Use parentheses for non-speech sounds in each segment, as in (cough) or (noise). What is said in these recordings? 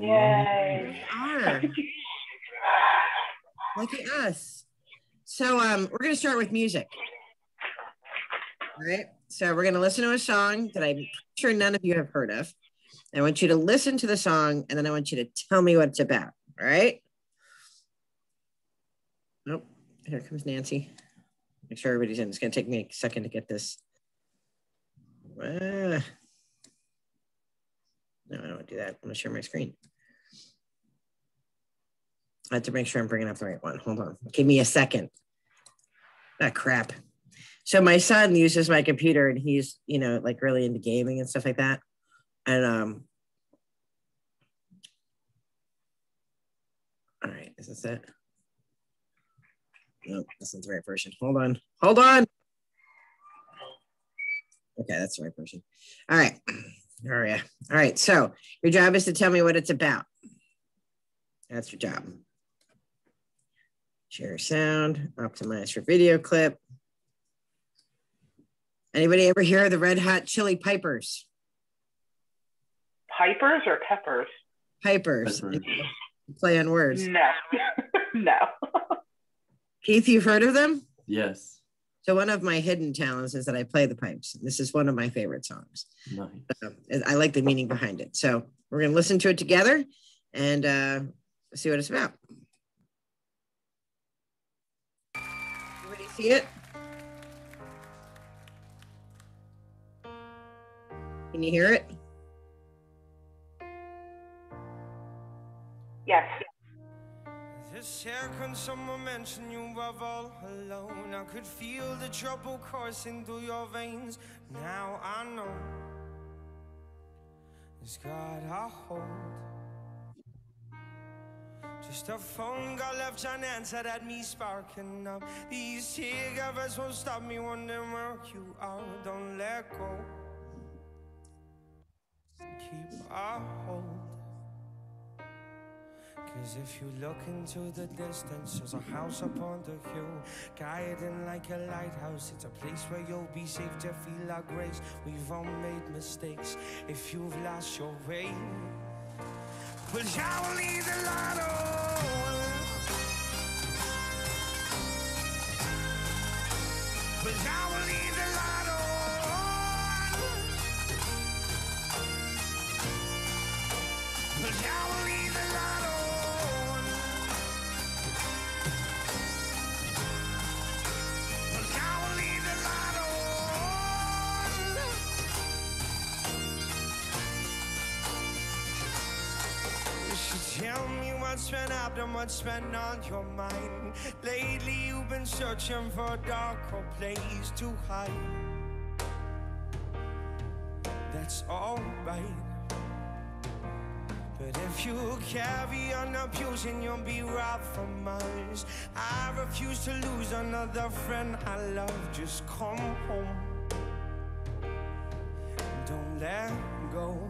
Yay. We are. Look at us. So um, we're gonna start with music. All right. So we're gonna listen to a song that I'm sure none of you have heard of. I want you to listen to the song and then I want you to tell me what it's about. All right. Nope. Here comes Nancy. Make sure everybody's in. It's gonna take me a second to get this. Ah. No, I don't want to do that. I'm gonna share my screen. Have to make sure I'm bringing up the right one. Hold on. Give me a second. Ah, crap. So my son uses my computer and he's, you know, like really into gaming and stuff like that. And um all right, is this it? No, this is the right version. Hold on. Hold on. Okay, that's the right version. All right. All right. All right. So your job is to tell me what it's about. That's your job. Share sound, optimize for video clip. Anybody ever hear of the Red Hot Chili Pipers? Pipers or peppers? Pipers. Pipers. Play on words. No. (laughs) no. Keith, you've heard of them? Yes. So one of my hidden talents is that I play the pipes. This is one of my favorite songs. Nice. So I like the meaning behind it. So we're gonna listen to it together and uh, see what it's about. See it? Can you hear it? Yes. This The second someone mentioned you were all alone, I could feel the trouble coursing through your veins. Now I know it's got a hold. Just a phone call left unanswered at me sparking up. These cigarettes won't stop me wondering where you are. Don't let go. Keep a hold. Cause if you look into the distance, there's a house upon the hill, guiding like a lighthouse. It's a place where you'll be safe to feel our grace. We've all made mistakes if you've lost your way. But I will leave the light on. I will tell me what's been happening, what's on your mind. Lately, you've been searching for a darker place to hide. That's alright. But if you carry on abusing, you'll be robbed from us. I refuse to lose another friend I love. Just come home. Don't let go.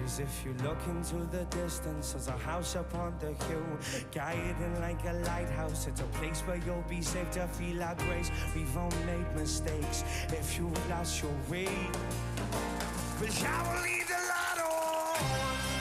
Cause if you look into the distance, there's a house upon the hill, guiding like a lighthouse. It's a place where you'll be safe to feel our grace. We've all made mistakes if you've lost your way. But I will leave the light on.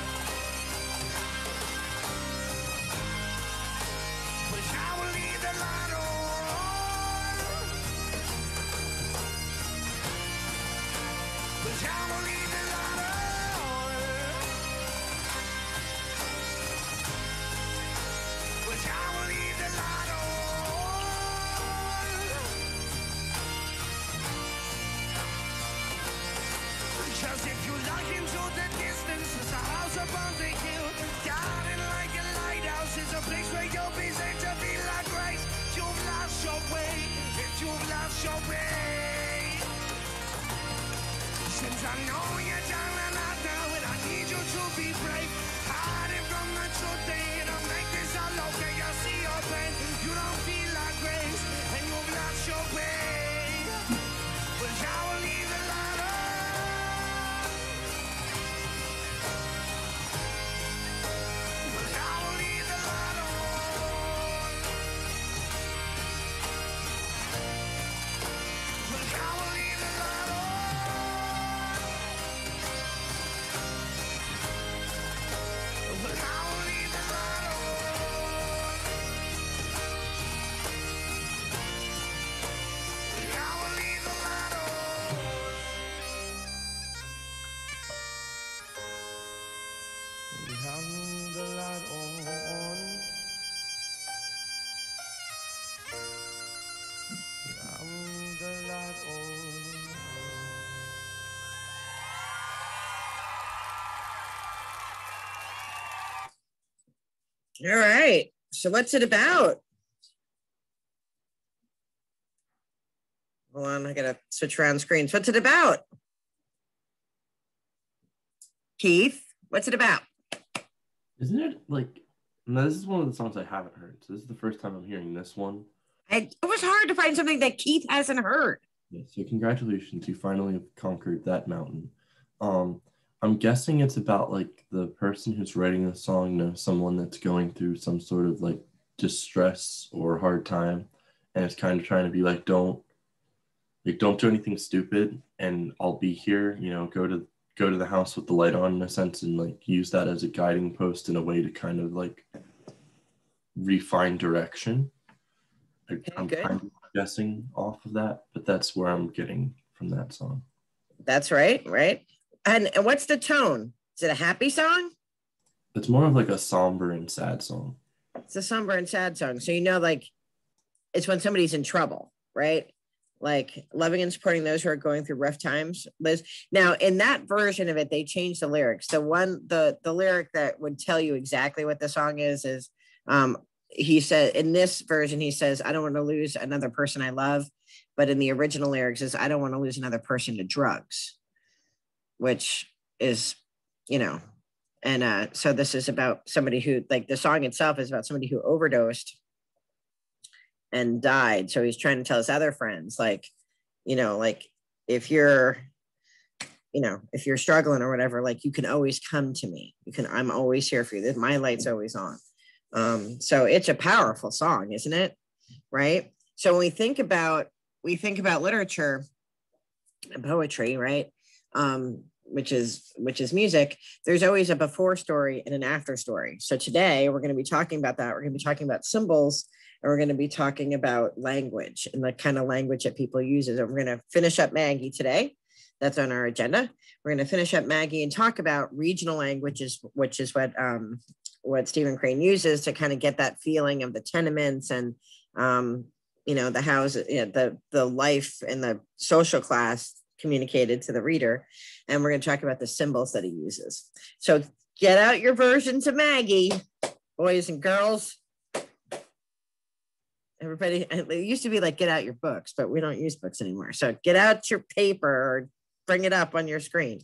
A place where you'll be safe to feel like grace. You've lost your way, if you've lost your way. Since I know you're down and out now, and I need you to be brave. All right. So what's it about? Hold on, I gotta switch around screens. What's it about? Keith, what's it about? Isn't it like? No, this is one of the songs I haven't heard. So this is the first time I'm hearing this one. I, it was hard to find something that Keith hasn't heard. Yeah, so congratulations, you finally have conquered that mountain. Um, I'm guessing it's about like the person who's writing the song knows someone that's going through some sort of like distress or hard time, and it's kind of trying to be like, don't like don't do anything stupid, and I'll be here. You know, go to go to the house with the light on in a sense, and like use that as a guiding post in a way to kind of like refine direction. Okay, I'm kind of guessing off of that, but that's where I'm getting from that song. That's right, right? And, and what's the tone? Is it a happy song? It's more of like a somber and sad song. It's a somber and sad song. So you know, like it's when somebody's in trouble, right? Like loving and supporting those who are going through rough times. Liz. Now, in that version of it, they changed the lyrics. The one, the the lyric that would tell you exactly what the song is is um he said in this version, he says, I don't want to lose another person I love. But in the original lyrics is I don't want to lose another person to drugs, which is, you know, and uh, so this is about somebody who like the song itself is about somebody who overdosed and died. So he's trying to tell his other friends like you know like if you're you know if you're struggling or whatever like you can always come to me. You can i'm always here for you. My light's always on. Um so it's a powerful song isn't it? Right? So when we think about we think about literature and poetry right um which is which is music there's always a before story and an after story. So today we're going to be talking about that. We're going to be talking about symbols and we're going to be talking about language and the kind of language that people use. And we're going to finish up Maggie today. That's on our agenda. We're going to finish up Maggie and talk about regional languages, which is what um, what Stephen Crane uses to kind of get that feeling of the tenements and um, you know the house, you know, the the life and the social class communicated to the reader and we're going to talk about the symbols that he uses. So get out your versions of Maggie, boys and girls. Everybody, it used to be like get out your books, but we don't use books anymore. So get out your paper or bring it up on your screen.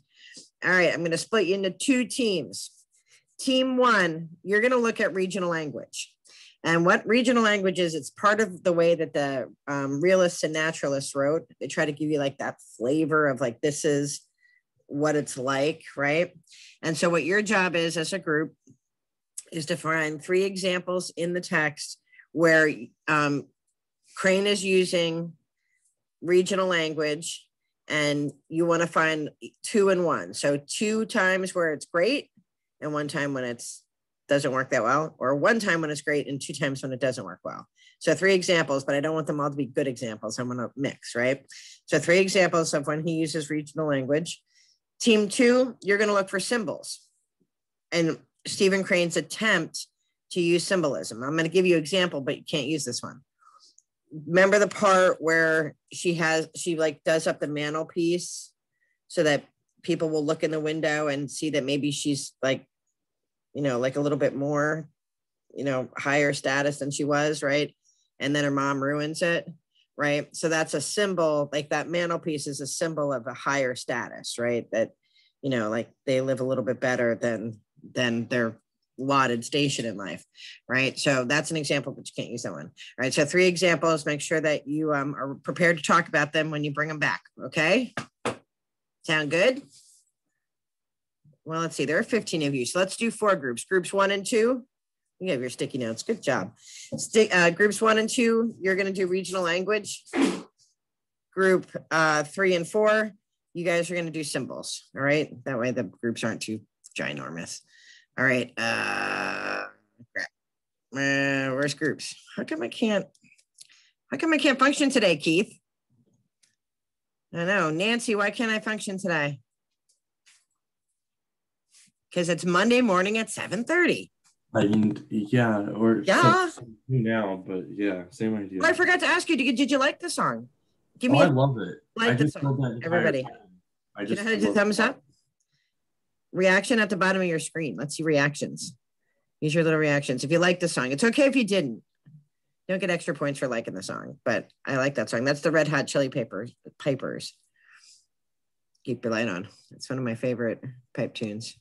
All right, I'm going to split you into two teams. Team one, you're going to look at regional language. And what regional languages, it's part of the way that the um, realists and naturalists wrote. They try to give you like that flavor of like, this is what it's like, right? And so, what your job is as a group is to find three examples in the text where um, Crane is using regional language and you want to find two and one. So, two times where it's great and one time when it's doesn't work that well, or one time when it's great and two times when it doesn't work well. So three examples, but I don't want them all to be good examples. I'm going to mix, right? So three examples of when he uses regional language. Team two, you're going to look for symbols and Stephen Crane's attempt to use symbolism. I'm going to give you an example, but you can't use this one. Remember the part where she has, she like does up the mantelpiece so that people will look in the window and see that maybe she's like, you know, like a little bit more, you know, higher status than she was, right? And then her mom ruins it right? So that's a symbol, like that mantelpiece is a symbol of a higher status, right? That, you know, like they live a little bit better than than their lauded station in life, right? So that's an example, but you can't use that one. right? So three examples. Make sure that you um, are prepared to talk about them when you bring them back. Okay. Sound good? Well, let's see. There are 15 of you. So let's do four groups. Groups one and two. You have your sticky notes. Good job. Uh, groups one and two, you're going to do regional language. Group uh, three and four, you guys are going to do symbols. All right. That way the groups aren't too ginormous. All right. Uh, crap. Uh, where's groups? How come I can't? How come I can't function today, Keith? I know. Nancy, why can't I function today? Because it's Monday morning at 7:30. I mean, yeah, or Yeah. now, but yeah, same idea. Oh, I forgot to ask you, did, did you like the song? Give Oh, me I a, love it. like I the just song. that Everybody. time. I you know how to do thumbs up? Reaction at the bottom of your screen. Let's see reactions. Use your little reactions. If you like the song, it's okay if you didn't. You don't get extra points for liking the song, but I like that song. That's the Red Hot Chili Papers. Pipers. Keep your light on. It's one of my favorite pipe tunes.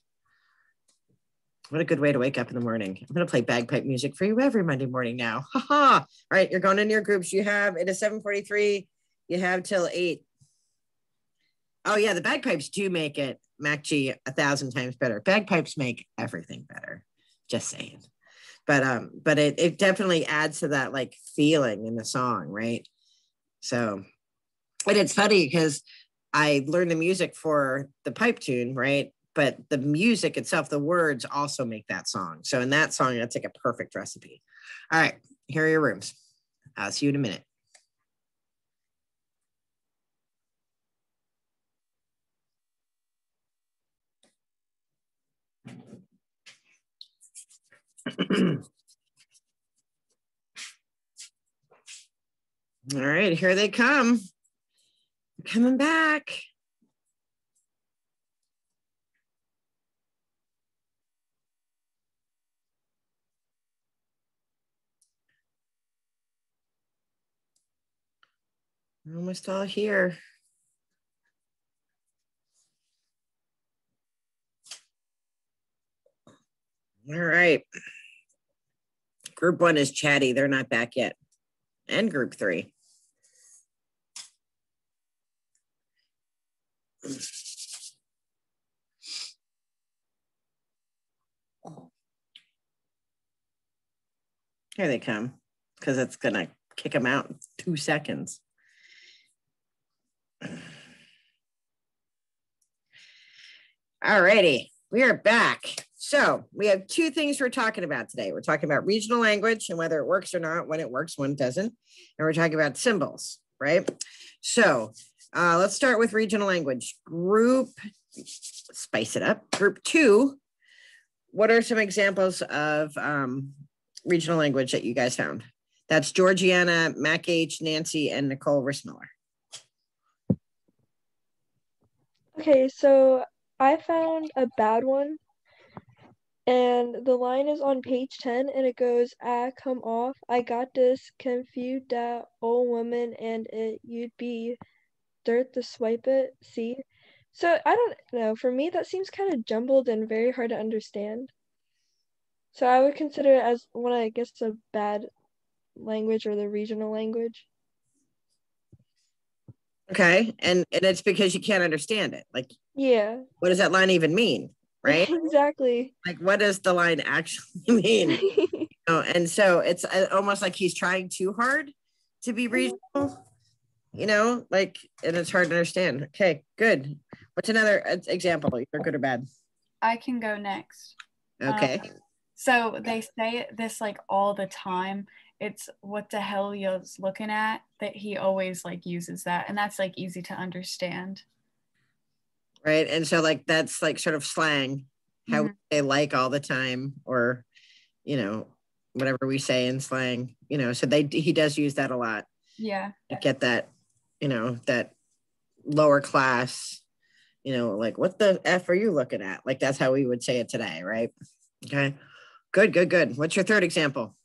What a good way to wake up in the morning. I'm going to play bagpipe music for you every Monday morning now. Ha ha. All right, you're going into your groups. You have it is 743. You have till 8. Oh, yeah, the bagpipes do make it, Mac a thousand times better. Bagpipes make everything better. Just saying. But um, but it, it definitely adds to that like feeling in the song, right? So and it's funny because I learned the music for the pipe tune, right? But the music itself, the words also make that song. So in that song, that's like a perfect recipe. All right, here are your rooms. I'll see you in a minute. (clears throat) All right, here they come. Coming back. We're almost all here. All right. Group one is chatty. They're not back yet. And group three. Here they come, because it's gonna kick them out in two seconds. All righty, we are back. So we have two things we're talking about today. We're talking about regional language and whether it works or not, when it works, when it doesn't. And we're talking about symbols, right? So uh, let's start with regional language. Group, spice it up. Group two, what are some examples of um, regional language that you guys found? That's Georgiana, Mac H, Nancy, and Nicole Rissmiller. Okay, so I found a bad one. And the line is on page 10 and it goes, I come off. I got this confused that old woman and it you'd be dirt to swipe it. See? So I don't know. For me, that seems kind of jumbled and very hard to understand. So I would consider it as one, I guess, a bad language or the regional language. Okay. And, and it's because you can't understand it. Like, Yeah, what does that line even mean? Right? (laughs) exactly. like, what does the line actually (laughs) mean? (laughs) Oh, and so it's uh, almost like he's trying too hard to be regional, you know, like, and it's hard to understand. Okay, good. What's another uh, example? You're good or bad? I can go next. Okay. So they say this like all the time. It's what the hell you're looking at that he always like uses that. And that's like easy to understand. right. And so, like, that's like sort of slang, how Mhm. we say like all the time, or, you know, whatever we say in slang, you know, so they, he does use that a lot. Yeah. to get that, you know, that lower class, you know, like what the F are you looking at? Like that's how we would say it today, right? Okay. Good, good, good. What's your third example?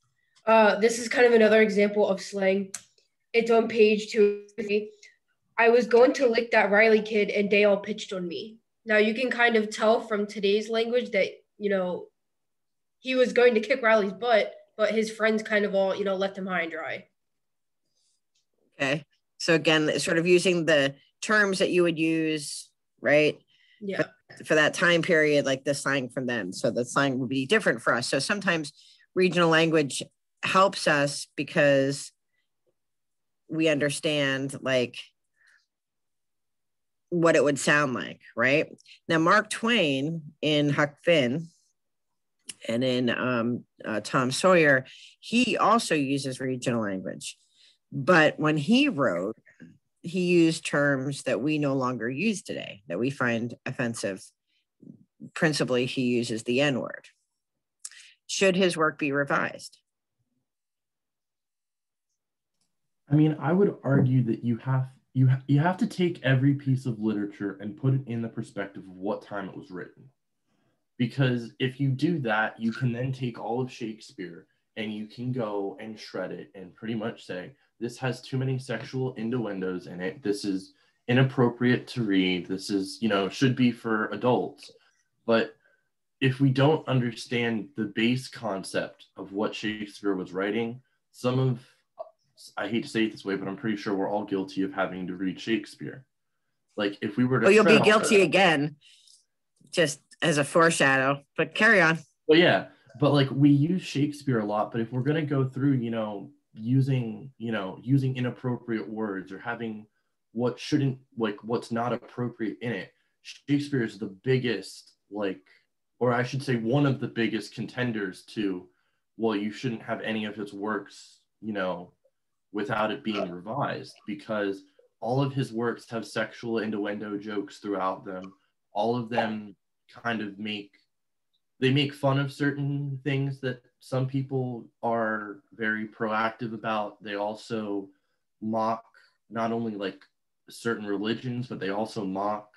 Uh, this is kind of another example of slang. It's on page two. I was going to lick that Riley kid, and they all pitched on me. Now you can kind of tell from today's language that you know he was going to kick Riley's butt, but his friends kind of all you know left him high and dry. Okay. So again, sort of using the terms that you would use, right? Yeah, For that time period, like the slang from them. So the slang would be different for us. So sometimes regional language helps us because we understand like what it would sound like, right? Now, Mark Twain in Huck Finn and in um, uh, Tom Sawyer, he also uses regional language. But when he wrote, he used terms that we no longer use today, that we find offensive principally he uses the N word. Should his work be revised? I mean, I would argue that you have you ha- you have to take every piece of literature and put it in the perspective of what time it was written. Because if you do that, you can then take all of Shakespeare and you can go and shred it and pretty much say this has too many sexual innuendos in it. This is inappropriate to read. This is, you know, should be for adults. But if we don't understand the base concept of what Shakespeare was writing, some of I hate to say it this way, but I'm pretty sure we're all guilty of having to read Shakespeare. Like if we were to Well, you'll be guilty that- again, just as a foreshadow, but carry on. Well, yeah, but like we use Shakespeare a lot, but if we're gonna go through, you know, using, you know, using inappropriate words or having what shouldn't like what's not appropriate in it, Shakespeare is the biggest, like, or I should say, one of the biggest contenders to, well, you shouldn't have any of his works, you know, without it being revised because all of his works have sexual innuendo jokes throughout them. All of them kind of make they make fun of certain things that some people are very proactive about. They also mock not only like certain religions, but they also mock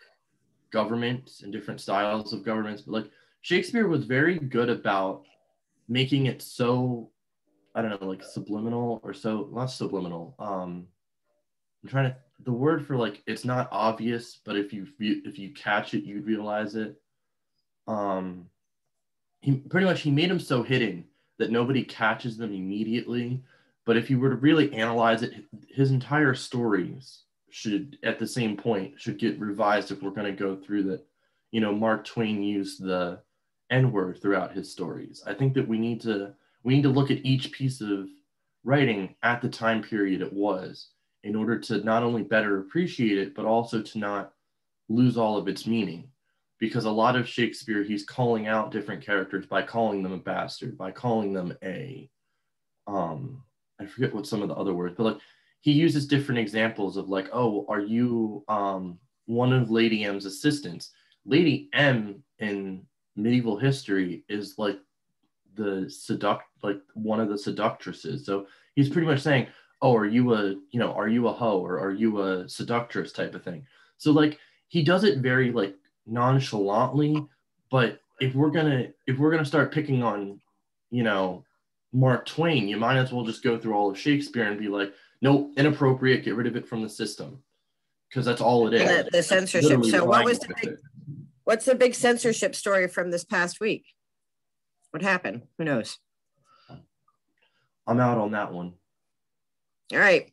governments and different styles of governments. But like Shakespeare was very good about making it so I don't know, like subliminal or so not subliminal. Um I'm trying to the word for like it's not obvious, but if you if you catch it, you'd realize it. Um he pretty much he made them so hidden that nobody catches them immediately. But if you were to really analyze it, his entire stories should at the same point should get revised if we're going to go through that. You know, Mark Twain used the N word throughout his stories. I think that we need to we need to look at each piece of writing at the time period it was in order to not only better appreciate it, but also to not lose all of its meaning because a lot of Shakespeare, he's calling out different characters by calling them a bastard, by calling them a, um, I forget what some of the other words, but like he uses different examples of like, oh, are you um, one of Lady M's assistants? Lady M in medieval history is like the seduct, like one of the seductresses. So he's pretty much saying, oh, are you a, you know, are you a hoe or are you a seductress type of thing? So like he does it very like nonchalantly but if we're gonna if we're gonna start picking on you know mark twain you might as well just go through all of shakespeare and be like no inappropriate get rid of it from the system because that's all it is The, the censorship. So what was the big, what's the big censorship story from this past week? What happened? Who knows? i'm out on that one All right.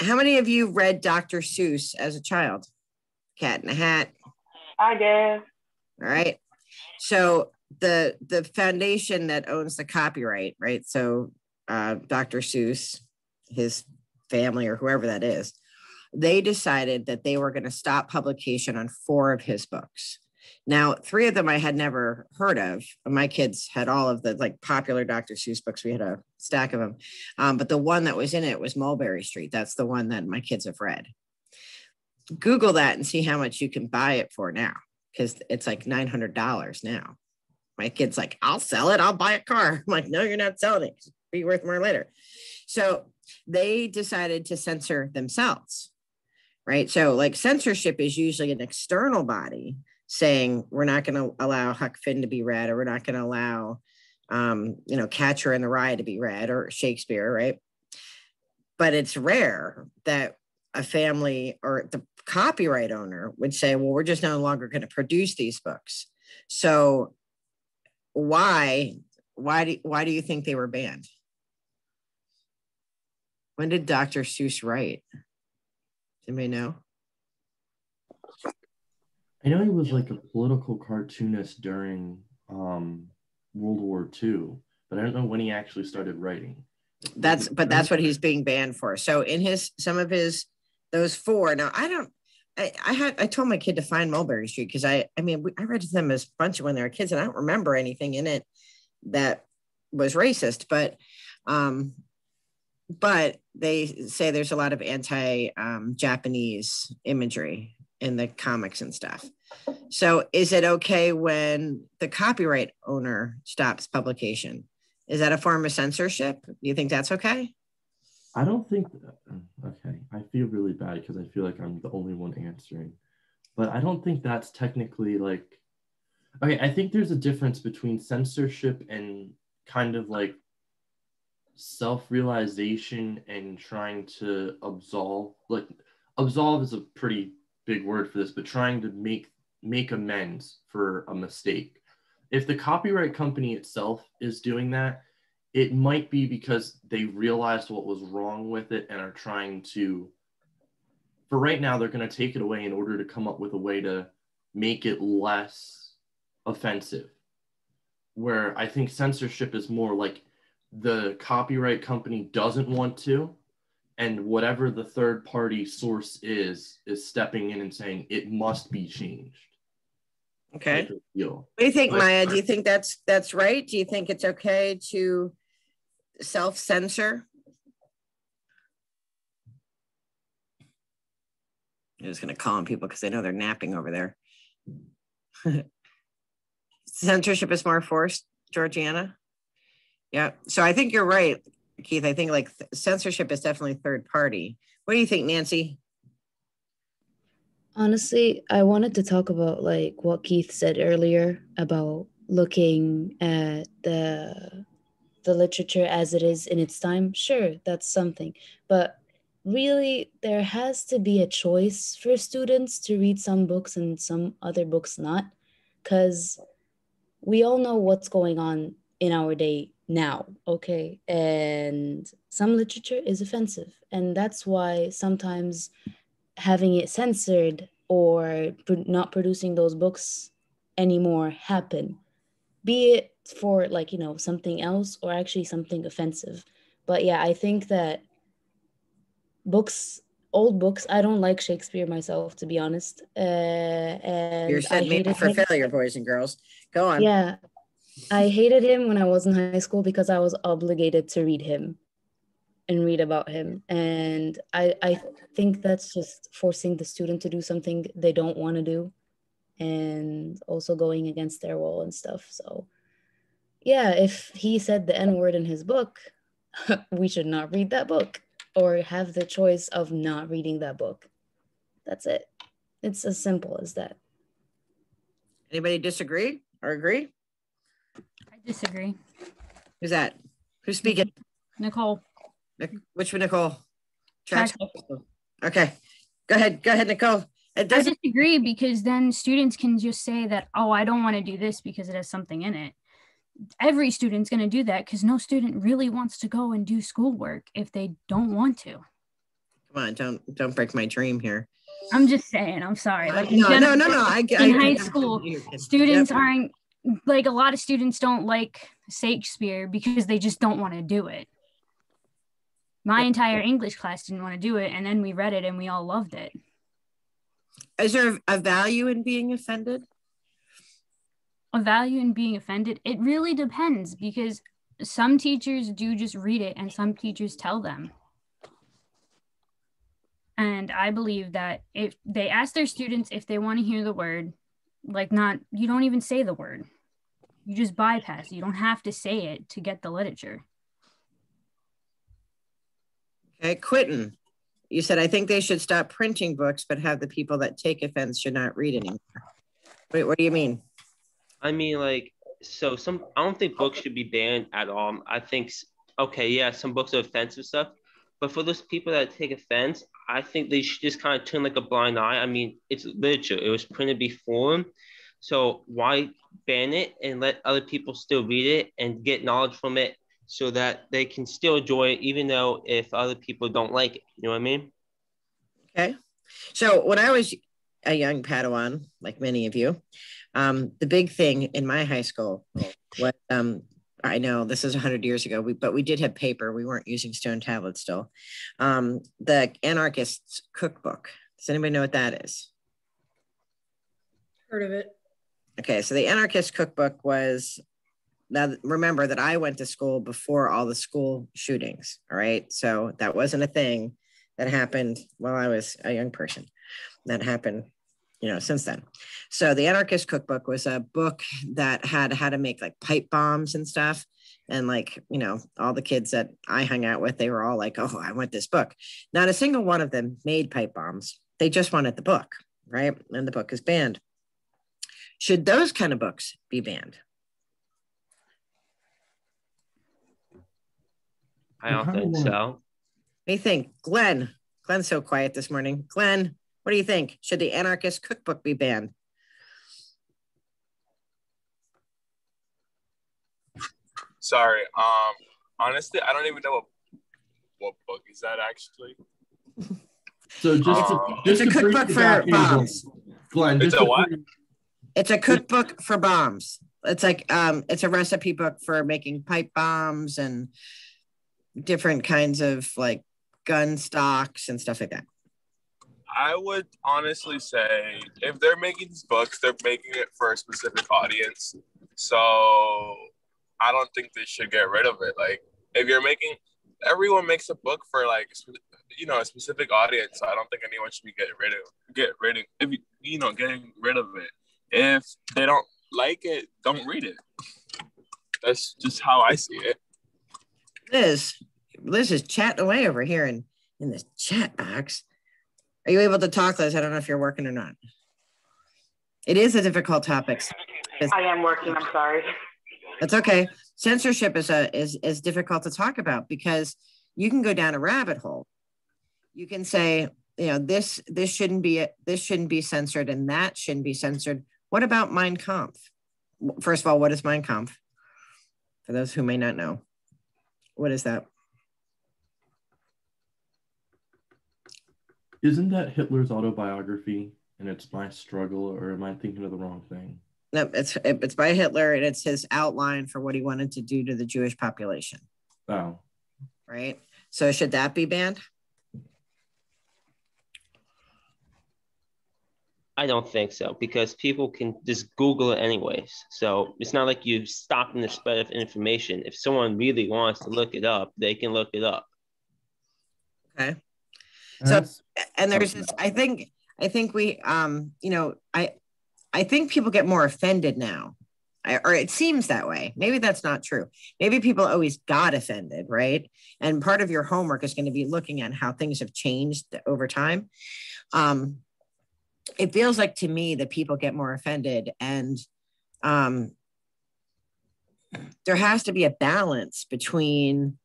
How many of you read Dr. Seuss as a child? Cat in a Hat. I guess. All right. So the the foundation that owns the copyright, right? So uh, Dr. Seuss, his family or whoever that is, they decided that they were going to stop publication on four of his books. Now, three of them I had never heard of. My kids had all of the like popular Dr. Seuss books. We had a stack of them, um, but the one that was in it was Mulberry Street. That's the one that my kids have read. Google that and see how much you can buy it for now because it's like $900 now. My kid's like, I'll sell it. I'll buy a car. I'm like, no, you're not selling it. It'll be worth more later. So they decided to censor themselves, right? So, like, censorship is usually an external body saying, we're not going to allow Huck Finn to be read, or we're not going to allow, um, you know, Catcher in the Rye to be read, or Shakespeare, right? But it's rare that a family or the copyright owner would say, well, we're just no longer going to produce these books. So why why do why do you think they were banned? When did Dr. Seuss write? Anybody know? I know he was like a political cartoonist during um world war ii but i don't know when he actually started writing. That's but that's what he's being banned for. So in his some of his those four now I don't I, I had I told my kid to find Mulberry Street because I I mean we, I read to them as a bunch of when they were kids and I don't remember anything in it that was racist but um but they say there's a lot of anti um, Japanese imagery in the comics and stuff. So is it okay when the copyright owner stops publication? Is that a form of censorship? Do you think that's okay? I don't think that, okay. I feel really bad because I feel like I'm the only one answering. But I don't think that's technically like okay, I think there's a difference between censorship and kind of like self-realization and trying to absolve like absolve is a pretty big word for this, but trying to make make amends for a mistake. If the copyright company itself is doing that, it might be because they realized what was wrong with it and are trying to for right now they're going to take it away in order to come up with a way to make it less offensive where i think censorship is more like the copyright company doesn't want to and whatever the third party source is is stepping in and saying it must be changed Okay. What do you think, But- Maya? Do you think that's that's right? Do you think it's okay to self-censor? I'm just gonna call on people because I know they're napping over there. (laughs) Censorship is more forced, Georgiana. Yeah, so I think you're right, Keith. I think like censorship is definitely third party. What do you think, Nancy? Honestly, I wanted to talk about like what Keith said earlier about looking at the the literature as it is in its time. Sure, that's something, but really there has to be a choice for students to read some books and some other books not cuz we all know what's going on in our day now, okay? And some literature is offensive, and that's why sometimes having it censored or pro- not producing those books anymore happen be it for like you know something else or actually something offensive but yeah i think that books old books i don't like shakespeare myself to be honest uh and You're set made for failure, boys and girls. Go on. yeah i hated him when i was in high school because i was obligated to read him and read about him. And i i think that's just forcing the student to do something they don't want to do and also going against their will and stuff. So yeah if he said the n word in his book (laughs) we should not read that book or have the choice of not reading that book. That's it. It's as simple as that. Anybody disagree or agree? I disagree. Who's that? Who's speaking? Nicole. Nic- Which one, Nicole? Okay. Go ahead. Go ahead, Nicole. It I disagree because then students can just say that, oh, I don't want to do this because it has something in it. Every student's going to do that because no student really wants to go and do schoolwork if they don't want to. Come on, don't don't break my dream here. I'm just saying, I'm sorry. Like no, no, general, no, no. I, I, in I- high I- school, Yep. students aren't like a lot of students don't like Shakespeare because they just don't want to do it. My entire English class didn't want to do it, and then we read it and we all loved it. Is there a value in being offended? a value in being offended? It really depends because some teachers do just read it and some teachers tell them. And I believe that if they ask their students if they want to hear the word, like not, you don't even say the word. You just bypass. You don't have to say it to get the literature. Okay, Quentin. You said I think they should stop printing books, but have the people that take offense should not read anymore. Wait, what do you mean? I mean, like, so some. I don't think books should be banned at all. I think, okay, yeah, some books are offensive stuff, but for those people that take offense, I think they should just kind of turn like a blind eye. I mean, it's literature. It was printed before so why ban it and let other people still read it and get knowledge from it so that they can still enjoy it, even though if other people don't like it. You know what I mean? Okay. So when I was a young Padawan, like many of you, um, the big thing in my high school was um, I know this is 100 years ago, we, but we did have paper. We weren't using stone tablets still. Um, the Anarchist's Cookbook. Does anybody know what that is? Heard of it. Okay, so the Anarchist Cookbook was now remember that I went to school before all the school shootings. All right, so that wasn't a thing that happened while I was a young person. That happened you know, since then. So the Anarchist Cookbook was a book that had how to make like pipe bombs and stuff. And like, you know, all the kids that I hung out with, they were all like, oh, I want this book. Not a single one of them made pipe bombs. They just wanted the book, right? And the book is banned. Should those kind of books be banned? I don't think so. What think? Glenn. Glenn's so quiet this morning. Glenn, what do you think? Should the anarchist cookbook be banned? Sorry. Um honestly, I don't even know what what book is that actually. (laughs) So just to, Um, just It's a to cookbook for bombs. Glenn, It's a what? bring- It's a cookbook for bombs. It's like um, it's a recipe book for making pipe bombs and different kinds of like gun stocks and stuff like that. I would honestly say if they're making these books, they're making it for a specific audience. So I don't think they should get rid of it. Like if you're making everyone makes a book for like you know a specific audience. So I don't think anyone should be getting rid of get rid of if you you know getting rid of it. If they don't like it, don't read it. That's just how I see it. Liz, Liz is chatting away over here in in this chat box. Are you able to talk, Liz? I don't know if you're working or not. It is a difficult topic. I am working. I'm sorry. That's okay. Censorship is a is is difficult to talk about because you can go down a rabbit hole. You can say, you know, this this shouldn't be this shouldn't be censored and that shouldn't be censored. What about Mein Kampf? First of all, what is Mein Kampf? For those who may not know, what is that? Isn't that Hitler's autobiography and it's my struggle, or am I thinking of the wrong thing? No, it's it's by Hitler and it's his outline for what he wanted to do to the Jewish population, Oh, right? So should that be banned? I don't think so because people can just Google it anyways. So it's not like you stopping the spread of information. If someone really wants to look it up, they can look it up. Okay. So and there's this, I think I think we um you know I I think people get more offended now. I, or it seems that way. Maybe that's not true. Maybe people always got offended, right? And part of your homework is going to be looking at how things have changed over time. Um, it feels like to me that people get more offended, and um, there has to be a balance between.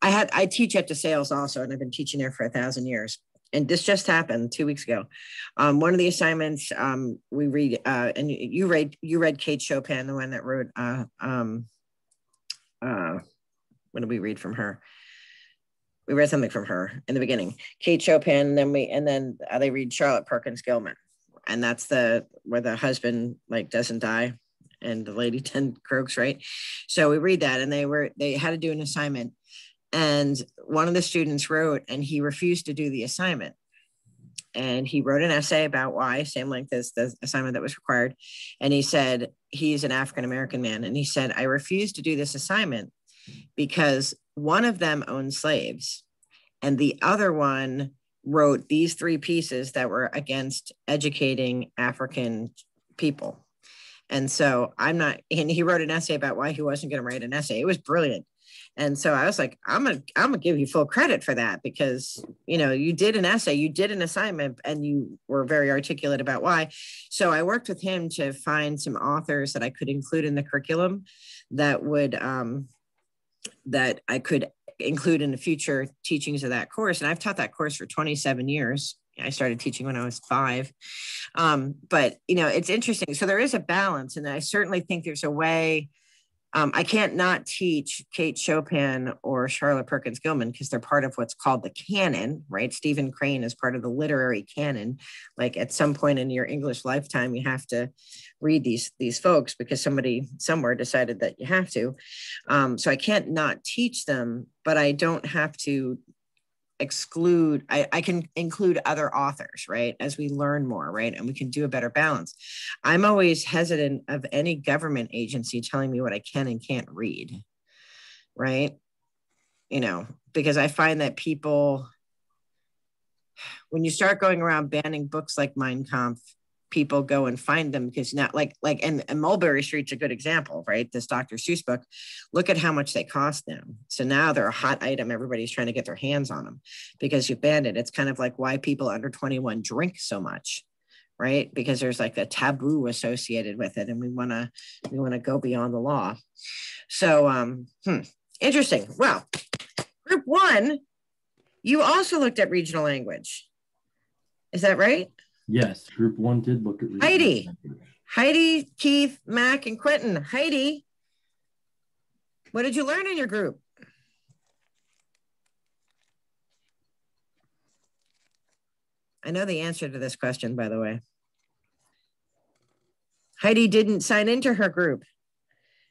I had I teach at the sales also, and I've been teaching there for a thousand years and this just happened two weeks ago. Um, one of the assignments um, we read, uh, and you, read you read Kate Chopin, the one that wrote. Uh, um, uh, what did we read from her? We read something from her in the beginning. Kate Chopin, and then we and then uh, they read Charlotte Perkins Gilman, and that's the where the husband like doesn't die, and the lady (laughs) ten croaks, right? So we read that, and they were they had to do an assignment and one of the students wrote and he refused to do the assignment. And he wrote an essay about why same length as the assignment that was required. And he said he's an african american man. And he said i refuse to do this assignment because one of them owned slaves and the other one wrote these three pieces that were against educating african people. And so i'm not and he wrote an essay about why he wasn't going to write an essay. It was brilliant and so I was like, I'm gonna I'm gonna give you full credit for that because you know you did an essay, you did an assignment, and you were very articulate about why. So I worked with him to find some authors that I could include in the curriculum that would um, that I could include in the future teachings of that course. And I've taught that course for 27 years. I started teaching when I was five. Um, but you know, it's interesting. So there is a balance, and I certainly think there's a way um, I can't not teach Kate Chopin or Charlotte Perkins Gilman because they're part of what's called the canon, right? Stephen Crane is part of the literary canon. Like at some point in your English lifetime, you have to read these these folks because somebody somewhere decided that you have to. Um, so I can't not teach them, but I don't have to exclude I, I can include other authors right as we learn more right and we can do a better balance. I'm always hesitant of any government agency telling me what i can and can't read right? You know because i find that people when you start going around banning books like mein kampf people go and find them because now like like and, and mulberry street's a good example right? This dr seuss book look at how much they cost now so now they're a hot item. Everybody's trying to get their hands on them because you've banned it. It's kind of like why people under 21 drink so much right? Because there's like a taboo associated with it and we want to we want to go beyond the law. So um hmm, interesting. Well group one you also looked at regional language. Is that right Yes, group one did look at Heidi. Heidi, Keith, Mac, and Quentin. Heidi, what did you learn in your group? I know the answer to this question, by the way. Heidi didn't sign into her group.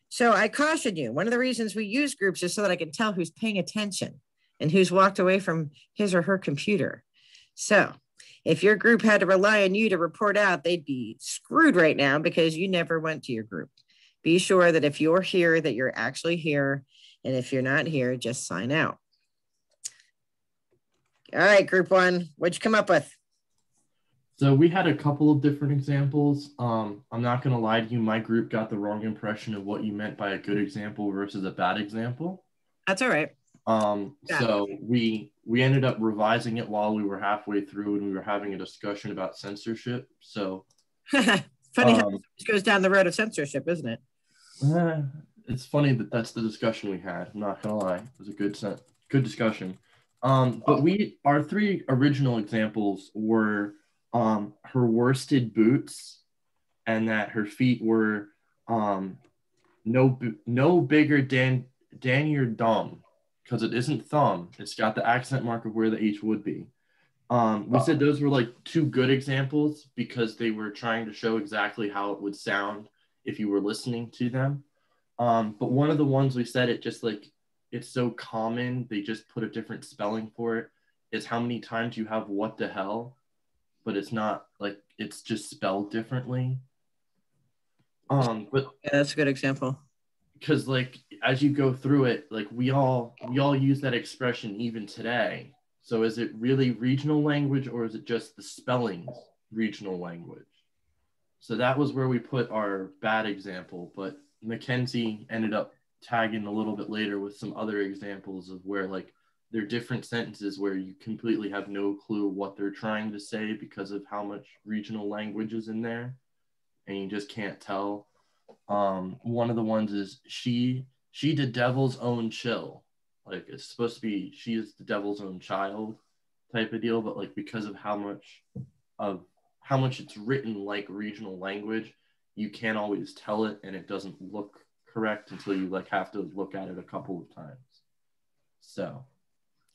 So I caution you. One of the reasons we use groups is so that I can tell who's paying attention and who's walked away from his or her computer. So if your group had to rely on you to report out, they'd be screwed right now because you never went to your group. Be sure that if you're here, that you're actually here. And if you're not here, just sign out. All right, group one, what'd you come up with? So we had a couple of different examples. Um, I'm not gonna lie to you, my group got the wrong impression of what you meant by a good example versus a bad example. That's all right. Um, Yeah. so we we ended up revising it while we were halfway through and we were having a discussion about censorship. So (laughs) Funny how um, this goes down the road of censorship, isn't it? eh, it's funny that that's the discussion we had. I'm not gonna lie, it was a good sen- good discussion. Um, but we our three original examples were um, her worsted boots, and that her feet were um, no no bigger than than your thumb, because it isn't thumb. It's got the accent mark of where the H would be. Um, we said those were like two good examples because they were trying to show exactly how it would sound if you were listening to them. Um, but one of the ones we said it just like it's so common, they just put a different spelling for it. Is how many times you have what the hell, but it's not like it's just spelled differently. Um, but Yeah, that's a good example. Because like as you go through it, like we all we all use that expression even today. So is it really regional language or is it just the spellings regional language? So that was where we put our bad example, but Mackenzie ended up tagging a little bit later with some other examples of where like there are different sentences where you completely have no clue what they're trying to say because of how much regional language is in there and you just can't tell. Um, one of the ones is she she the devil's own chill. Like it's supposed to be she is the devil's own child type of deal, but like because of how much of how much it's written like regional language, you can't always tell it and it doesn't look correct until you like have to look at it a couple of times. So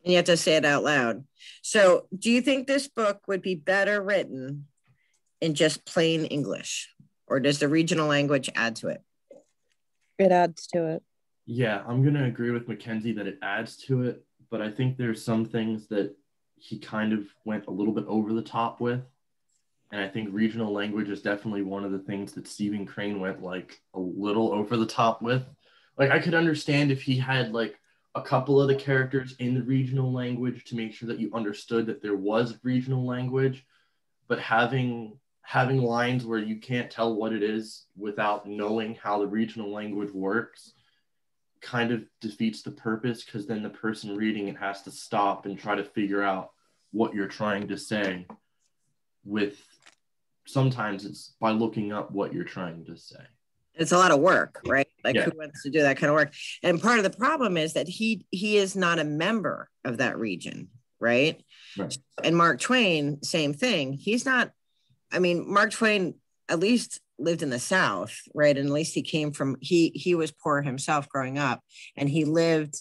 And you have to say it out loud. So, do you think this book would be better written in just plain English, or does the regional language add to it? It adds to it. Yeah, I'm gonna agree with Mackenzie that it adds to it, but I think there's some things that he kind of went a little bit over the top with. And I think regional language is definitely one of the things that Stephen Crane went like a little over the top with. Like I could understand if he had like a couple of the characters in the regional language to make sure that you understood that there was regional language, but having having lines where you can't tell what it is without knowing how the regional language works kind of defeats the purpose because then the person reading it has to stop and try to figure out what you're trying to say with sometimes it's by looking up what you're trying to say It's a lot of work, right? Like Yeah. who wants to do that kind of work? And part of the problem is that he he is not a member of that region, right? Right. And Mark Twain, same thing. He's not. I mean, Mark Twain at least lived in the South, right? And at least he came from he he was poor himself growing up, and he lived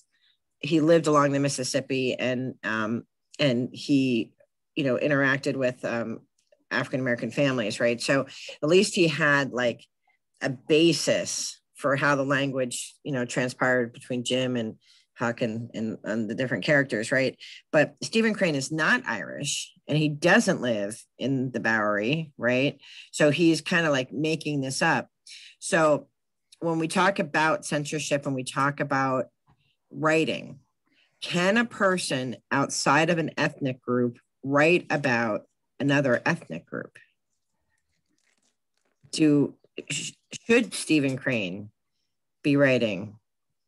he lived along the Mississippi, and um and he you know interacted with um African American families, right? So at least he had like a basis for how the language you know transpired between Jim and Huck and, and, and the different characters, right? But Stephen Crane is not Irish and he doesn't live in the Bowery, right? So he's kind of like making this up. So when we talk about censorship and we talk about writing, can a person outside of an ethnic group write about another ethnic group? do sh- should Stephen Crane be writing?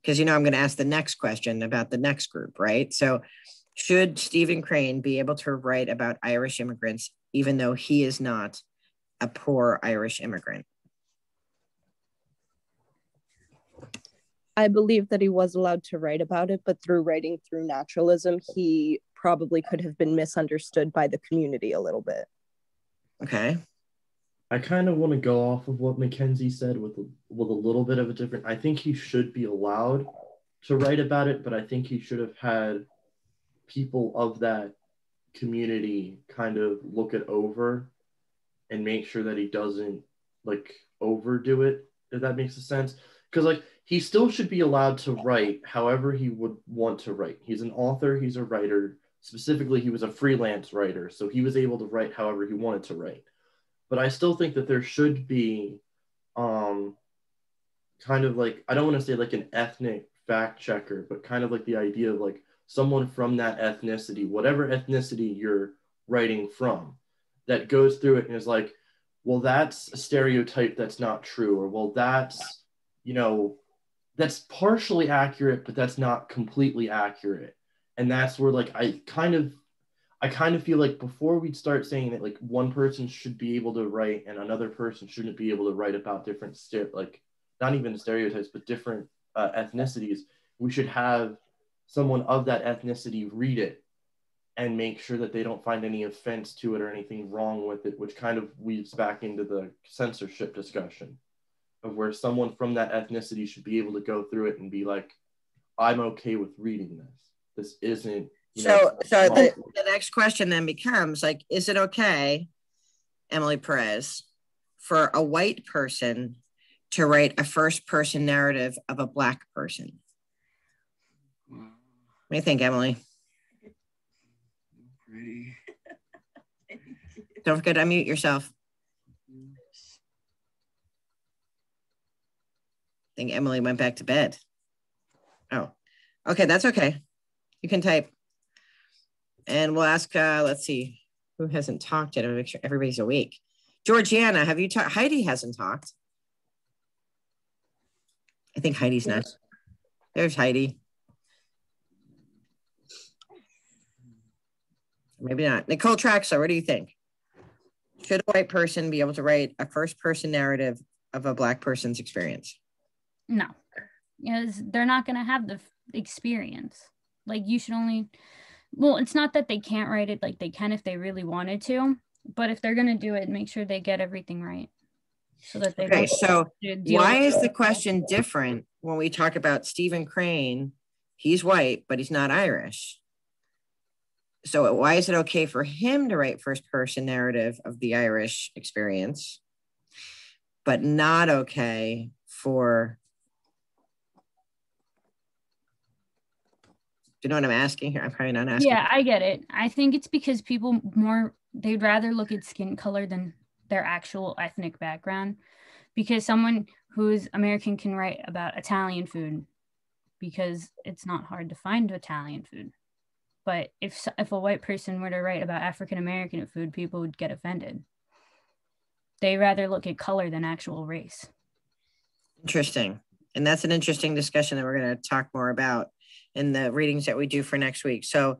Because you know I'm going to ask the next question about the next group, right? So should Stephen Crane be able to write about Irish immigrants even though he is not a poor Irish immigrant? I believe that he was allowed to write about it, but through writing through naturalism, he probably could have been misunderstood by the community a little bit. Okay. I kind of want to go off of what Mackenzie said with with a little bit of a different. I think he should be allowed to write about it, but I think he should have had people of that community kind of look it over and make sure that he doesn't like overdo it. If that makes a sense, because like he still should be allowed to write however he would want to write. He's an author. He's a writer. Specifically, he was a freelance writer, so he was able to write however he wanted to write but I still think that there should be um, kind of like I don't want to say like an ethnic fact checker, but kind of like the idea of like someone from that ethnicity, whatever ethnicity you're writing from, that goes through it and is like, well, that's a stereotype that's not true, or well, that's you know, that's partially accurate, but that's not completely accurate. And that's where like I kind of I kind of feel like before we start saying that like one person should be able to write and another person shouldn't be able to write about different like not even stereotypes but different uh, ethnicities, we should have someone of that ethnicity read it and make sure that they don't find any offense to it or anything wrong with it, which kind of weaves back into the censorship discussion of where someone from that ethnicity should be able to go through it and be like, I'm okay with reading this. This isn't so, so the, the next question then becomes like, is it okay, Emily Perez, for a white person to write a first person narrative of a black person? What do you think, Emily? (laughs) Don't forget to unmute yourself. I think Emily went back to bed. Oh, okay, that's okay. You can type. And we'll ask, uh, let's see, who hasn't talked yet? I'll make sure everybody's awake. Georgiana, have you talked? Heidi hasn't talked. I think Heidi's not. There's Heidi. Maybe not. Nicole Traxler, what do you think? Should a white person be able to write a first person narrative of a black person's experience? No, because they're not going to have the experience. Like you should only well, it's not that they can't write it like they can if they really wanted to, but if they're going to do it, make sure they get everything right so that they okay so why is the question different when we talk about stephen crane? He's white but he's not irish. So why is it okay for him to write first person narrative of the irish experience but not okay for you know what I'm asking here? I'm probably not asking. Yeah, I get it. I think it's because people more they'd rather look at skin color than their actual ethnic background. Because someone who's American can write about Italian food because it's not hard to find Italian food. But if if a white person were to write about African American food, people would get offended. They rather look at color than actual race. Interesting. And that's an interesting discussion that we're going to talk more about in the readings that we do for next week. So,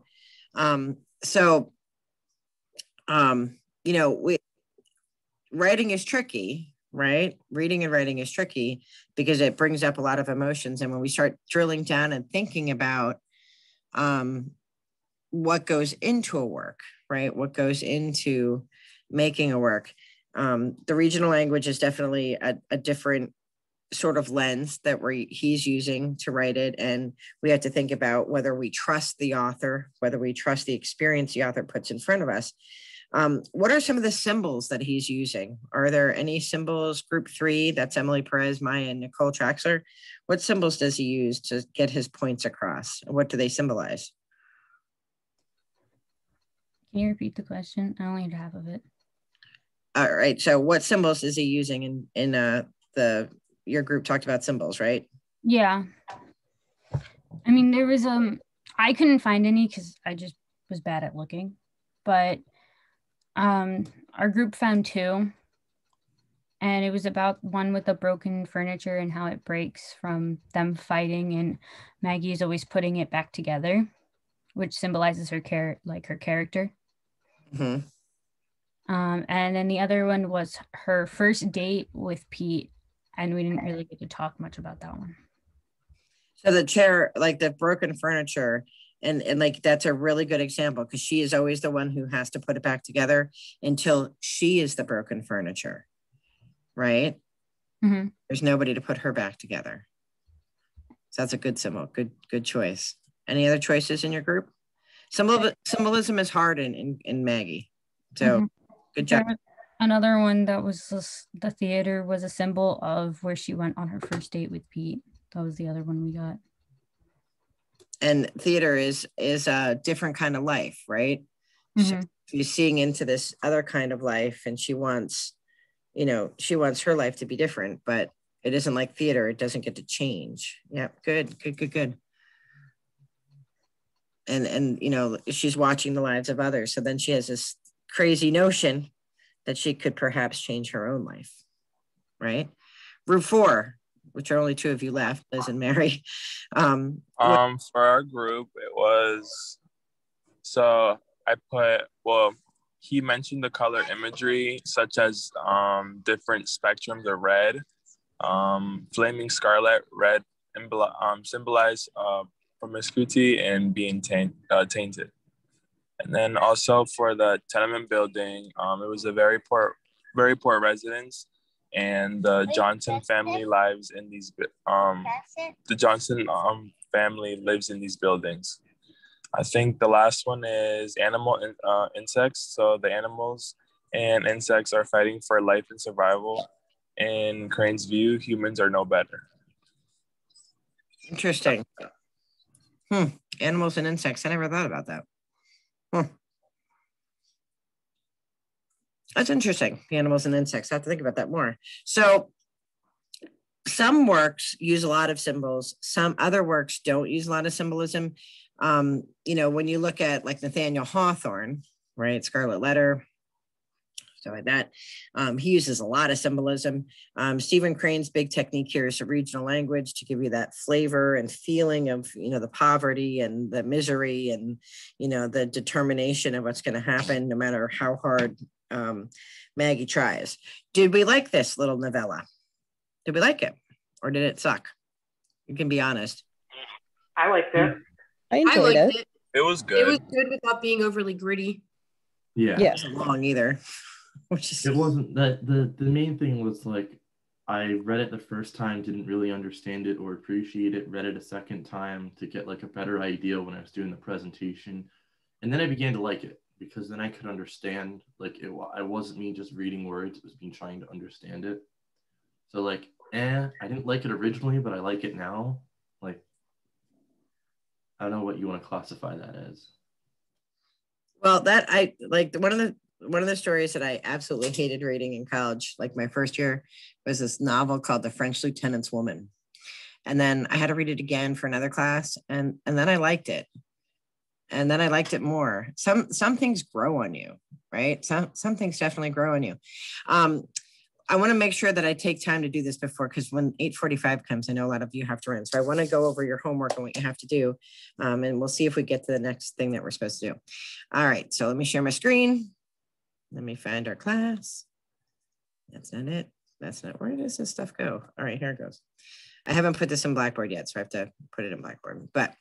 um, so, um, you know, we writing is tricky, right? Reading and writing is tricky because it brings up a lot of emotions. And when we start drilling down and thinking about um, what goes into a work, right? What goes into making a work. Um, the regional language is definitely a, a different sort of lens that we he's using to write it. And we have to think about whether we trust the author whether we trust the experience the author puts in front of us. Um, what are some of the symbols that he's using? Are there any symbols group three that's emily perez maya and nicole traxler? What symbols does he use to get his points across? What do they symbolize? Can you repeat the question? I only heard half of it. All right. So what symbols is he using in in uh, the your group talked about symbols, right? Yeah. I mean, there was um I couldn't find any because I just was bad at looking, but um our group found two. and it was about one with the broken furniture and how it breaks from them fighting and maggie is always putting it back together which symbolizes her care like her character hmm um, and then the other one was her first date with pete and we didn't really get to talk much about that one So the chair, like the broken furniture, and and like that's a really good example because she is always the one who has to put it back together until she is the broken furniture, right? Mhm. There's nobody to put her back together. So that's a good symbol. Good good choice. Any other choices in your group? Symbol symbolism is hard in in, in Maggie. So Mhm. good job. Another one that was just- the theater was a symbol of where she went on her first date with Pete. That was the other one we got. and theater is is a different kind of life right so Mhm. she's seeing into this other kind of life and she wants you know she wants her life to be different but it isn't like theater it doesn't get to change yeah good good good good and and you know she's watching the lives of others so then she has this crazy notion that she could perhaps change her own life right route four which are only two of you left liz and mary (laughs) um Um, for our group, it was so I put well, he mentioned the color imagery such as um different spectrums of red, um, flaming scarlet, red, um, symbolize uh, promiscuity and being taint, uh, tainted. And then also for the tenement building, um, it was a very poor, very poor residence, and the Johnson family lives in these um the Johnson um, family lives in these buildings. I think the last one is animal in, uh, insects. So the animals and insects are fighting for life and survival. In Crane's view, humans are no better. Interesting. Hmm. Animals and insects. I never thought about that. Hmm. That's interesting. The animals and insects. I have to think about that more. So some works use a lot of symbols. Some other works don't use a lot of symbolism. Um, you know, when you look at like Nathaniel Hawthorne, right? Scarlet Letter, stuff like that. Um, he uses a lot of symbolism. Um, Stephen Crane's big technique here is a regional language to give you that flavor and feeling of, you know, the poverty and the misery and, you know, the determination of what's going to happen no matter how hard um, Maggie tries. Did we like this little novella? Did we like it or did it suck? You can be honest. I liked it. I I enjoyed liked it. it. It was good. It was good without being overly gritty. Yeah. Yeah. It wasn't long either, (laughs) which is It wasn't that the the main thing was like I read it the first time, didn't really understand it or appreciate it, read it a second time to get like a better idea when I was doing the presentation. And then I began to like it because then I could understand like it I wasn't me just reading words, it was me trying to understand it. So like, eh, I didn't like it originally, but I like it now. Like I don't know what you want to classify that as. Well, that I like one of the one of the stories that I absolutely hated reading in college, like my first year, was this novel called The French Lieutenant's Woman. And then I had to read it again for another class, and and then I liked it. And then I liked it more. Some some things grow on you, right? Some some things definitely grow on you. Um, I want to make sure that I take time to do this before because when 8:45 comes, I know a lot of you have to run. So I want to go over your homework and what you have to do. Um, and we'll see if we get to the next thing that we're supposed to do. All right, so let me share my screen. Let me find our class. That's not it. That's not where does this stuff go? All right, here it goes. I haven't put this in Blackboard yet, so I have to put it in Blackboard. But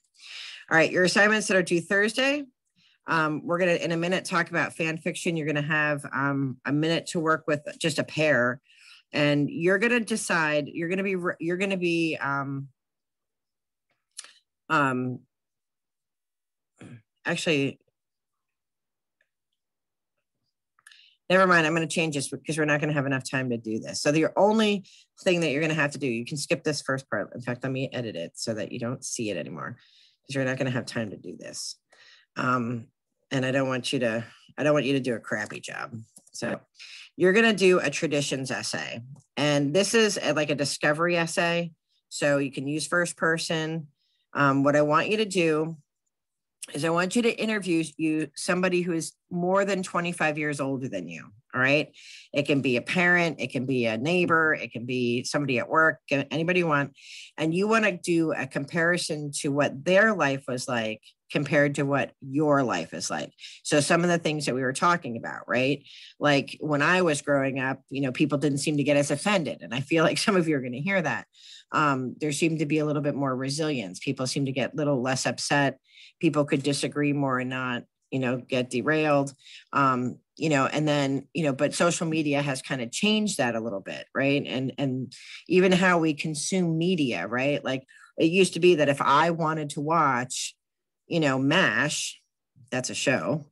all right, your assignments that are due Thursday. Um, we're gonna in a minute talk about fan fiction. You're gonna have um, a minute to work with just a pair, and you're gonna decide. You're gonna be you're gonna be um, um, actually never mind i'm going to change this because we're not going to have enough time to do this. So the only thing that you're going to have to do you can skip this first part. In fact let me edit it so that you don't see it anymore because you're not going to have time to do this. Um, and i don't want you to i don't want you to do a crappy job. So you're going to do a traditions essay. And this is a, like a discovery essay. So you can use first person. Um, what i want you to do is I want you to interview you somebody who is more than 25 years older than you. All right. It can be a parent, it can be a neighbor, it can be somebody at work, anybody you want. And you want to do a comparison to what their life was like compared to what your life is like. So some of the things that we were talking about, right? Like when I was growing up, you know, people didn't seem to get as offended. And I feel (laughs) like some of you are going to hear that. Um, there seemed to be a little bit more resilience. People seem to get a little less upset. People could disagree more and not, you know, get derailed. Um, you know and then you know but social media has kind of changed that a little bit right and and even how we consume media right like it used to be that if i wanted to watch you know mash that's a show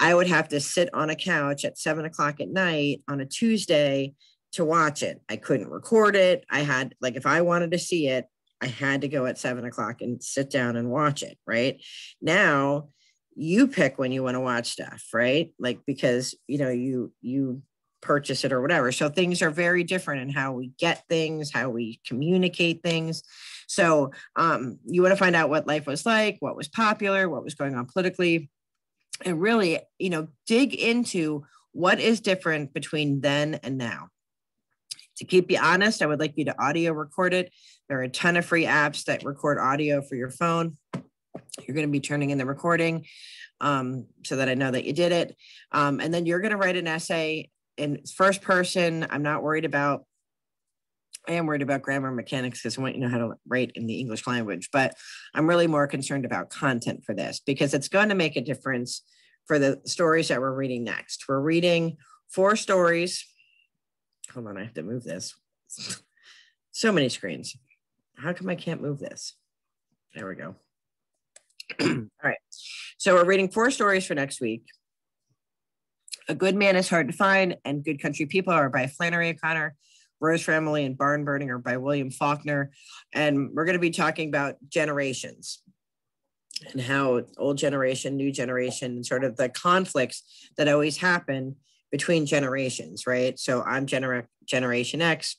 i would have to sit on a couch at seven o'clock at night on a tuesday to watch it. I couldn't record it. I had like if i wanted to see it i had to go at seven o'clock and sit down and watch it right? Now you pick when you want to watch stuff right? Like because you know you you purchase it or whatever. So things are very different in how we get things how we communicate things. So um, you want to find out what life was like what was popular what was going on politically and really you know dig into what is different between then and now. To keep you honest i would like you to audio record it. There are a ton of free apps that record audio for your phone. You're going to be turning in the recording um, so that I know that you did it. Um, and then you're going to write an essay in first person. I'm not worried about, I am worried about grammar mechanics because I want you to know how to write in the English language, but I'm really more concerned about content for this because it's going to make a difference for the stories that we're reading next. We're reading four stories. Hold on, I have to move this. (laughs) so many screens. How come I can't move this? There we go. (clears throat) All right. So we're reading four stories for next week. A Good Man is Hard to Find and Good Country People are by Flannery O'Connor. Rose for Emily and Barn Burning are by William Faulkner. And we're going to be talking about generations and how old generation, new generation, and sort of the conflicts that always happen between generations, right? So I'm gener- Generation X.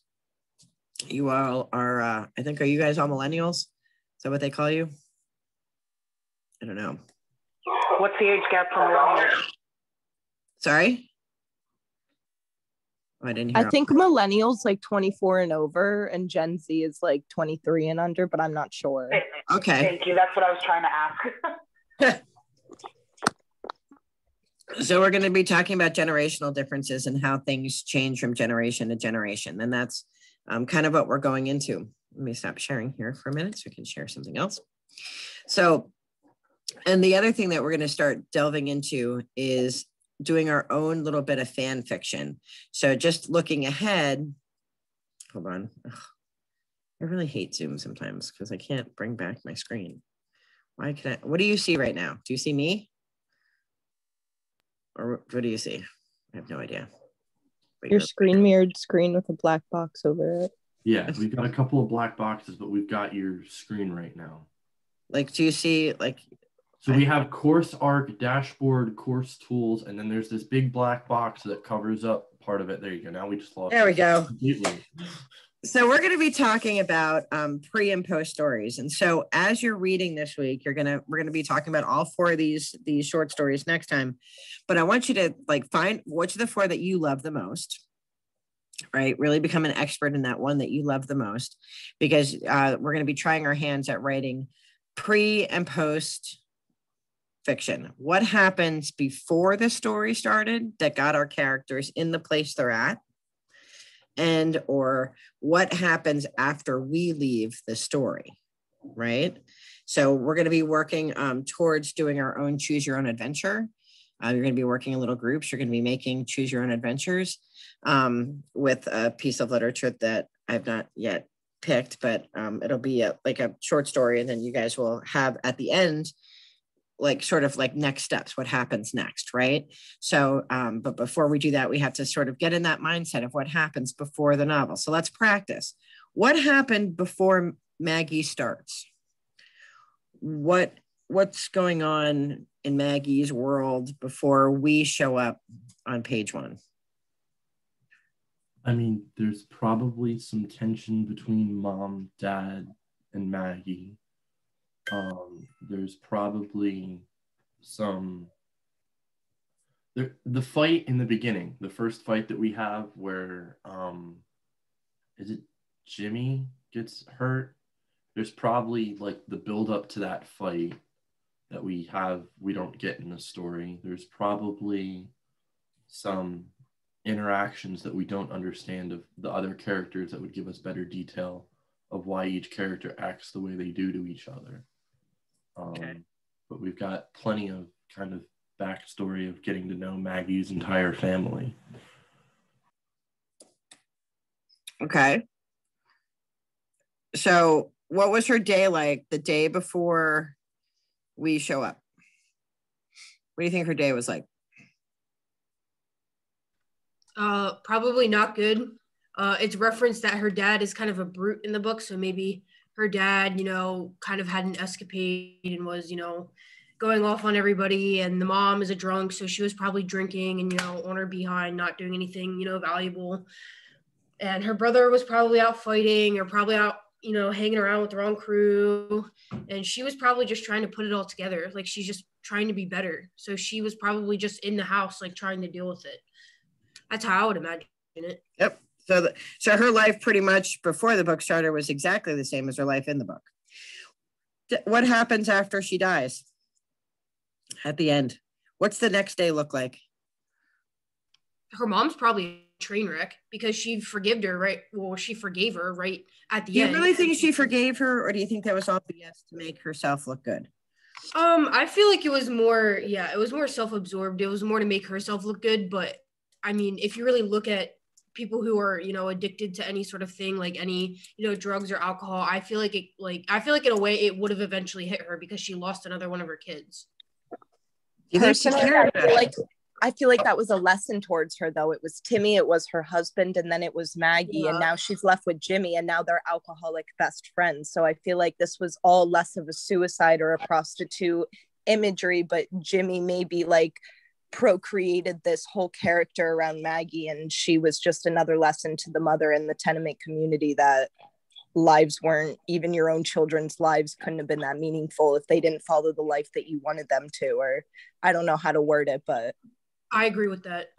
You all are, uh, I think, are you guys all millennials? Is that what they call you? I don't know. What's the age gap for millennials? Sorry? Oh, I didn't hear. I think millennials like 24 and over, and Gen Z is like 23 and under, but I'm not sure. Okay. Thank you. That's what I was trying to ask. (laughs) so we're going to be talking about generational differences and how things change from generation to generation. And that's um, kind of what we're going into. Let me stop sharing here for a minute so we can share something else. So and the other thing that we're going to start delving into is doing our own little bit of fan fiction. So just looking ahead, hold on. Ugh, I really hate Zoom sometimes because I can't bring back my screen. Why can I? What do you see right now? Do you see me? Or what do you see? I have no idea. Wait, Your screen mirrored screen with a black box over it. Yeah, we've got a couple of black boxes, but we've got your screen right now. Like, do you see like so we have course arc, dashboard, course tools, and then there's this big black box that covers up part of it. There you go. Now we just lost. There we go. Completely. So we're going to be talking about um, pre and post stories, and so as you're reading this week, you're gonna we're gonna be talking about all four of these these short stories next time. But I want you to like find which of the four that you love the most, right? Really become an expert in that one that you love the most, because uh, we're going to be trying our hands at writing pre and post fiction. What happens before the story started that got our characters in the place they're at? And or what happens after we leave the story, right? So we're going to be working um, towards doing our own choose your own adventure. Uh, you're going to be working in little groups. You're going to be making choose your own adventures um, with a piece of literature that I've not yet picked, but um, it'll be a, like a short story, and then you guys will have at the end like sort of like next steps what happens next right? So um, but before we do that we have to sort of get in that mindset of what happens before the novel. So let's practice. What happened before maggie starts? What what's going on in maggie's world before we show up on page one? I mean there's probably some tension between mom dad and maggie um, there's probably some the the fight in the beginning, the first fight that we have where um is it Jimmy gets hurt? There's probably like the build up to that fight that we have we don't get in the story. There's probably some interactions that we don't understand of the other characters that would give us better detail of why each character acts the way they do to each other. Um, Okay. But we've got plenty of kind of backstory of getting to know Maggie's entire family. Okay. So, what was her day like the day before we show up? What do you think her day was like? Uh, probably not good. Uh, it's referenced that her dad is kind of a brute in the book, so maybe her dad, you know, kind of had an escapade and was, you know, going off on everybody. And the mom is a drunk, so she was probably drinking and, you know, on her behind, not doing anything, you know, valuable. And her brother was probably out fighting or probably out, you know, hanging around with the wrong crew. And she was probably just trying to put it all together. Like she's just trying to be better. So she was probably just in the house, like trying to deal with it. That's how I would imagine it. Yep. So, the, so her life pretty much before the book started was exactly the same as her life in the book. What happens after she dies? At the end, what's the next day look like? Her mom's probably a train wreck because she forgave her, right? Well, she forgave her right at the end. Do you really think she forgave her, or do you think that was all BS to make herself look good? Um, I feel like it was more, yeah, it was more self-absorbed. It was more to make herself look good. But I mean, if you really look at people who are, you know, addicted to any sort of thing, like any, you know, drugs or alcohol, I feel like it, like, I feel like in a way it would have eventually hit her because she lost another one of her kids. You she Personally, cared I feel like I feel like that was a lesson towards her though. It was Timmy, it was her husband, and then it was Maggie, and now she's left with Jimmy, and now they're alcoholic best friends. So I feel like this was all less of a suicide or a prostitute imagery, but Jimmy maybe like procreated this whole character around Maggie, and she was just another lesson to the mother in the tenement community that lives weren't even your own children's lives couldn't have been that meaningful if they didn't follow the life that you wanted them to or i don't know how to word it but I agree with that.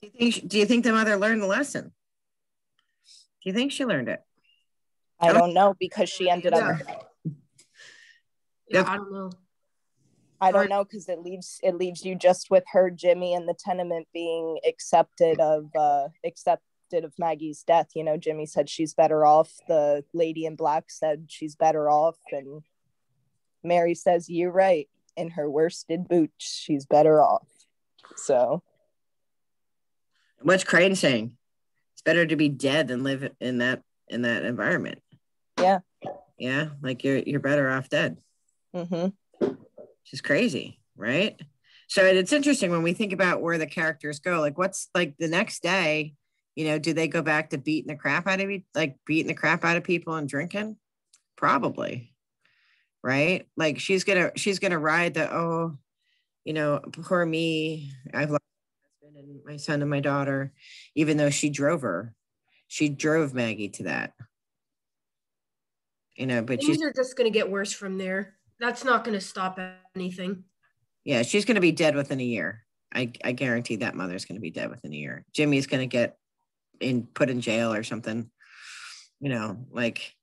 Do you think? Do you think the mother learned the lesson? Do you think she learned it? i don't know because she ended up Yeah, I don't know. I don't know because it leaves it leaves you just with her jimmy and the tenement being accepted of uh accepted of maggie's death. You know jimmy said she's better off. The lady in black said she's better off. And mary says you're right. In her worsted boots she's better off. So What's Crane saying? It's better to be dead than live in that in that environment. yeah. Yeah, like you're you're better off dead. hmm which is crazy, right? So it's interesting when we think about where the characters go. Like, what's like the next day? You know, do they go back to beating the crap out of like beating the crap out of people and drinking? Probably, right? Like she's gonna she's gonna ride the oh, you know, poor me. I've lost my husband and my son and my daughter, even though she drove her. She drove Maggie to that. You know, but she's are just gonna get worse from there. That's not gonna stop anything. Yeah, she's going to be dead within a year. I, I guarantee that mother's going to be dead within a year. Jimmy's going to get in put in jail or something. You know, like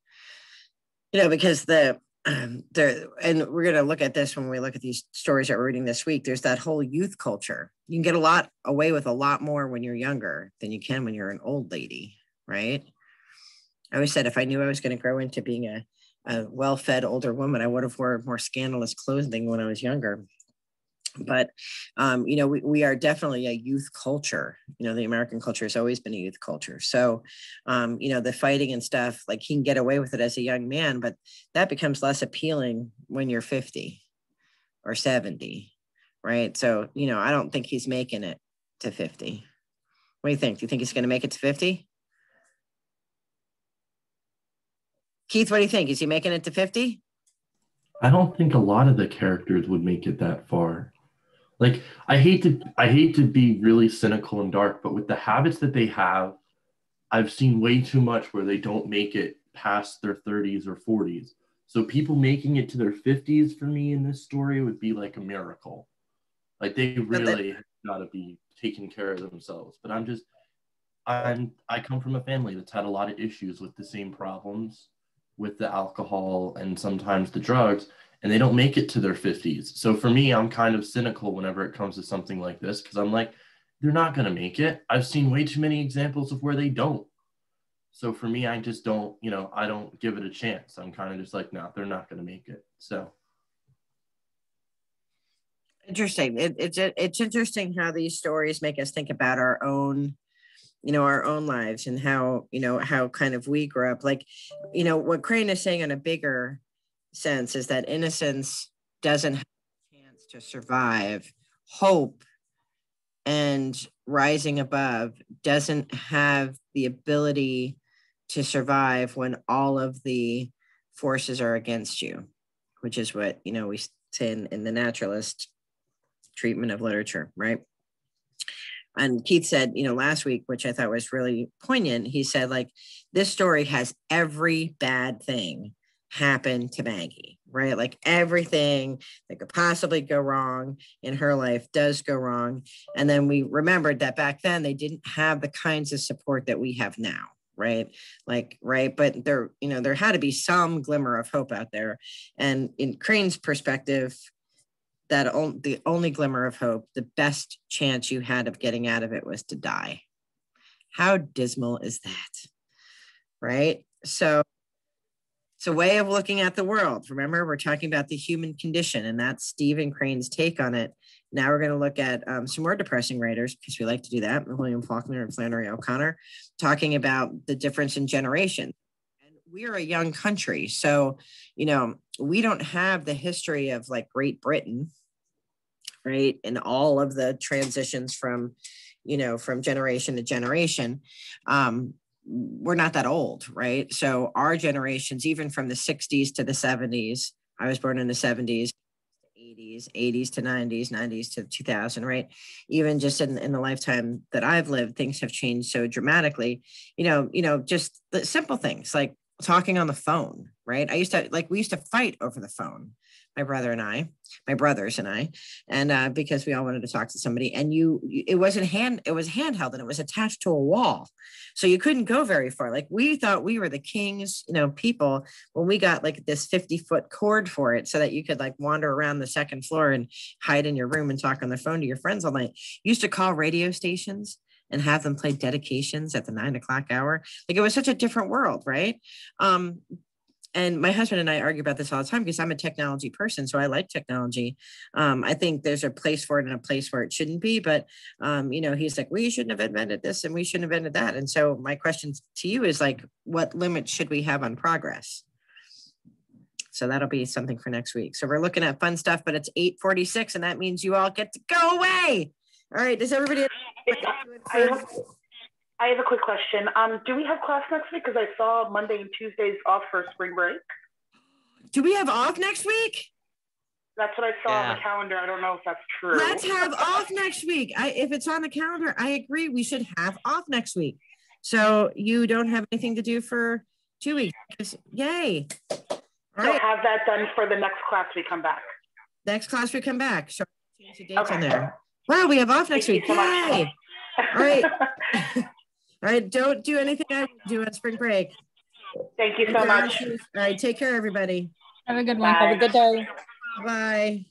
you know because the um, there and we're going to look at this when we look at these stories that we're reading this week. There's that whole youth culture. You can get a lot away with a lot more when you're younger than you can when you're an old lady, right? I always said if I knew I was going to grow into being a a well-fed older woman, I would have worn more scandalous clothing when I was younger. But um, you know we, we are definitely a youth culture. You know the american culture has always been a youth culture. So um, you know the fighting and stuff like he can get away with it as a young man but that becomes less appealing when you're 50 or 70 right? So you know i don't think he's making it to 50 what do you think? Do you think he's going to make it to 50 keith what do you think is he making it to 50 I don't think a lot of the characters would make it that far. Like I hate to I hate to be really cynical and dark, but with the habits that they have, I've seen way too much where they don't make it past their 30s or 40s. So people making it to their 50s for me in this story would be like a miracle. Like they really got to be taking care of themselves. But I'm just, I'm, I come from a family that's had a lot of issues with the same problems with the alcohol and sometimes the drugs, and they don't make it to their 50s. So for me, I'm kind of cynical whenever it comes to something like this because I'm like, they're not going to make it. I've seen way too many examples of where they don't. So for me, I just don't, you know, I don't give it a chance. I'm kind of just like, no, they're not going to make it. So interesting. It, it's it's interesting how these stories make us think about our own, you know, our own lives and how you know how kind of we grew up. Like, you know, what Crane is saying in a bigger sense is that innocence doesn't have a chance to survive. Hope and rising above doesn't have the ability to survive when all of the forces are against you, which is what you know we say in, in the naturalist treatment of literature, right? And Keith said, you know, last week, which I thought was really poignant, he said, like, this story has every bad thing happen to Maggie, right? Like everything that could possibly go wrong in her life does go wrong. And then we remembered that back then they didn't have the kinds of support that we have now right like right but there you know there had to be some glimmer of hope out there and in crane's perspective that the only glimmer of hope, the best chance you had of getting out of it was to die. How dismal is that? Right? So it's a way of looking at the world. Remember, we're talking about the human condition, and that's Stephen Crane's take on it. Now we're going to look at um, some more depressing writers because we like to do that. William Faulkner and Flannery O'Connor talking about the difference in generation. And we're a young country, so you know we don't have the history of like Great Britain right? And all of the transitions from you know from generation to generation um we're not that old right? So our generations even from the 60s to the 70s i was born in the 70s 80s 80s to 90s 90s to 2000 right? Even just in, in the lifetime that i've lived things have changed so dramatically. You know you know just the simple things like talking on the phone right i used to like we used to fight over the phone my brother and I, my brothers and I, and uh, because we all wanted to talk to somebody, and you, it wasn't hand, it was handheld and it was attached to a wall, so you couldn't go very far. Like we thought we were the kings, you know, people when we got like this fifty foot cord for it, so that you could like wander around the second floor and hide in your room and talk on the phone to your friends all night. You used to call radio stations and have them play dedications at the nine o'clock hour. Like it was such a different world, right? Um, and my husband and I argue about this all the time because I'm a technology person, so I like technology. Um, I think there's a place for it and a place where it shouldn't be, but um, you know, he's like, we shouldn't have invented this and we shouldn't have invented that. And so my question to you is like, what limits should we have on progress? So that'll be something for next week. So we're looking at fun stuff, but it's 8:46, and that means you all get to go away. All right. Does everybody? I have a quick question. Um, do we have class next week? Because I saw Monday and Tuesdays off for spring break. Do we have off next week? That's what I saw Yeah. on the calendar. I don't know if that's true. Let's have off next week. I, if it's on the calendar, I agree. We should have off next week. So you don't have anything to do for two weeks. Yay. All So right. have that done for the next class we come back. Next class we come back. So change the dates on there. Wow, we have off next week. Yay. All right. (laughs) All right. Don't do anything I do on spring break. Thank you so much. All right. Take care, everybody. Have a good one. Bye. Have a good day. Bye.